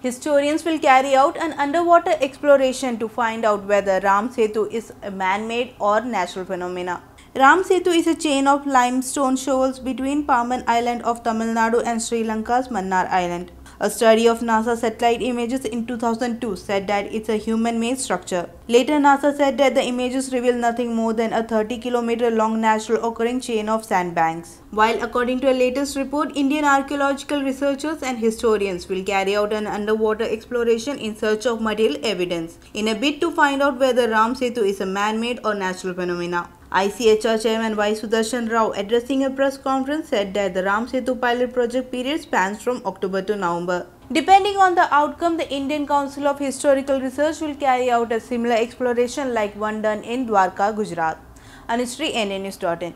Historians will carry out an underwater exploration to find out whether Ram Setu is a man-made or natural phenomena. Ram Setu is a chain of limestone shoals between Pamban Island of Tamil Nadu and Sri Lanka's Mannar Island. A study of NASA satellite images in 2002 said that it's a human-made structure. Later, NASA said that the images reveal nothing more than a 30 km long natural occurring chain of sandbanks. While according to a latest report, Indian archaeological researchers and historians will carry out an underwater exploration in search of material evidence in a bid to find out whether Ram Setu is a man-made or natural phenomena. ICHR Chairman Y. Sudarshan Rao addressing a press conference said that the Ram Setu pilot project period spans from October to November. Depending on the outcome, the Indian Council of Historical Research will carry out a similar exploration like one done in Dwarka, Gujarat. Anushree, NNews.in.